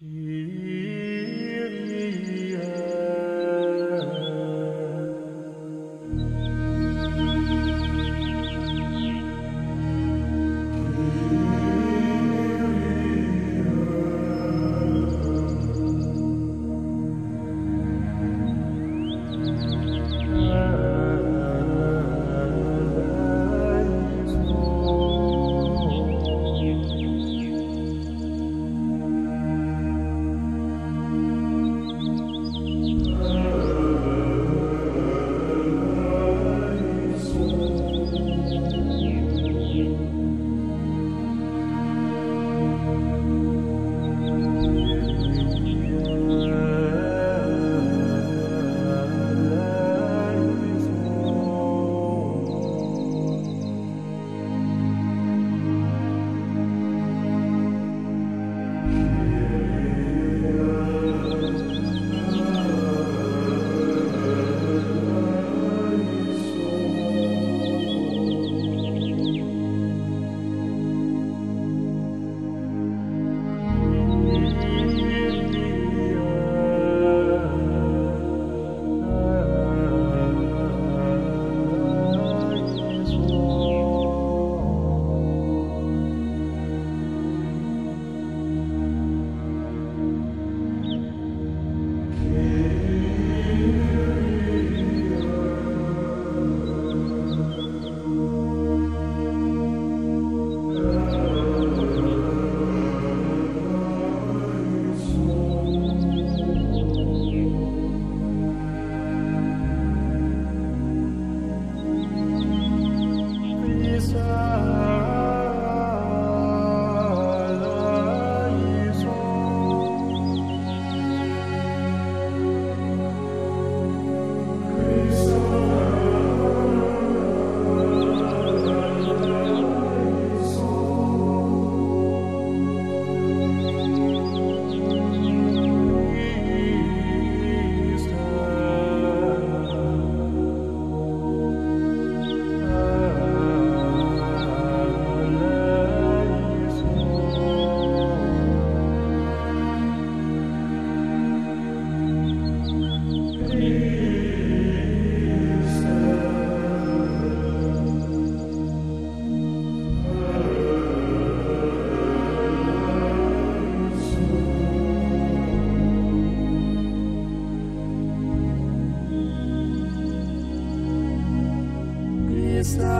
Yeah. Christ.